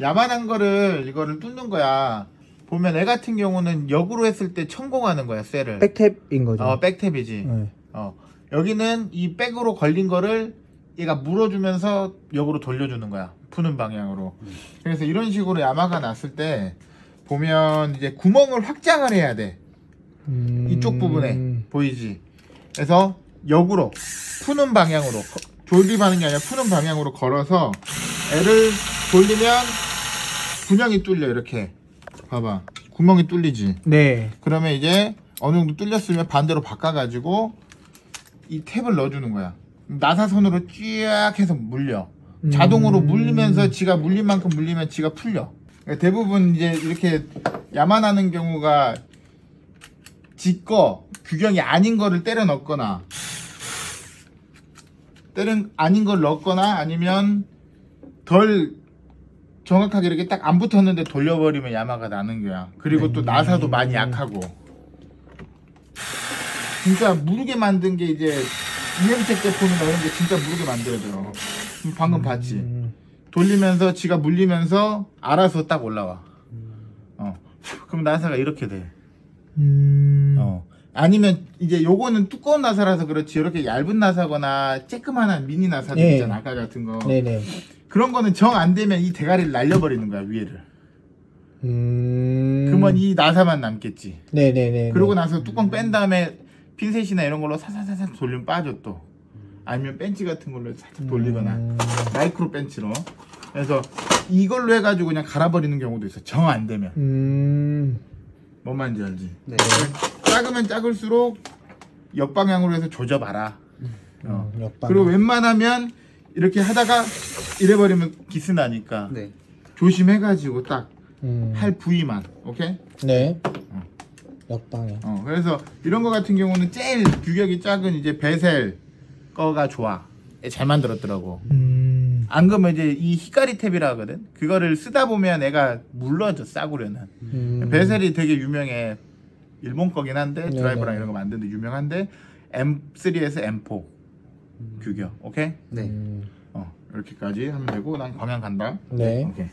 야만한 거를 이거를 뚫는 거야. 보면 애 같은 경우는 역으로 했을 때 천공하는 거야 셀을. 백탭인 거죠. 어 백탭이지. 네. 어 여기는 이 백으로 걸린 거를 얘가 물어주면서 역으로 돌려주는 거야. 푸는 방향으로. 그래서 이런 식으로 야마가 났을 때 보면 이제 구멍을 확장을 해야 돼. 음... 이쪽 부분에 보이지? 그래서 역으로 푸는 방향으로 거- 조립하는 게 아니라 푸는 방향으로 걸어서 애를 돌리면 분영이 뚫려 이렇게. 봐봐. 구멍이 뚫리지? 네. 그러면 이제 어느 정도 뚫렸으면 반대로 바꿔가지고 이 탭을 넣어주는 거야. 나사선으로 쫙 해서 물려. 자동으로 음. 물리면서 지가 물린 만큼 물리면 지가 풀려. 그러니까 대부분 이제 이렇게 야만하는 경우가 지거 규격이 아닌 거를 때려 넣거나 때려 아닌 걸 넣거나 아니면 덜 정확하게 이렇게 딱 안 붙었는데 돌려버리면 야마가 나는 거야. 그리고 또 나사도 많이 약하고. 진짜 무르게 만든 게 이제 이엠텍 제품이나 이런 게 진짜 무르게 만들어져. 방금 봤지. 음... 돌리면서 지가 물리면서 알아서 딱 올라와. 어. 그럼 나사가 이렇게 돼. 음... 어. 아니면 이제 요거는 두꺼운 나사라서 그렇지 이렇게 얇은 나사거나 쬐끄만한 미니 나사들 예. 있잖아 아까 같은 거 네네. 그런 거는 정 안 되면 이 대가리를 날려버리는 거야 위에를 음... 그러면 이 나사만 남겠지 네네네. 그러고 나서 뚜껑 뺀 다음에 핀셋이나 이런 걸로 사사사사 돌리면 빠져 또 아니면 벤치 같은 걸로 살짝 돌리거나 음... 마이크로 벤치로 그래서 이걸로 해가지고 그냥 갈아버리는 경우도 있어 정 안 되면 음... 뭔 말인지 알지? 네. 작으면 작을수록 역방향으로 해서 조져봐라 어. 음. 그리고 웬만하면 이렇게 하다가 이래버리면 기스 나니까 네. 조심해가지고 딱할 음... 부위만 오케이? 네. 옆방에. 어 그래서 이런 거 같은 경우는 제일 규격이 작은 이제 베셀 거가 좋아 잘 만들었더라고 음... 안 그러면 이제 이 히카리 탭이라 하거든 그거를 쓰다 보면 애가 물러져 싸구려는 음... 베셀이 되게 유명해 일본 거긴 한데. 드라이버랑 이런 거 만드는데 유명한데 M3에서 M4 규격 오케이? 네. 음... 어 이렇게까지 하면 되고 난 광양 간다 네. 오케이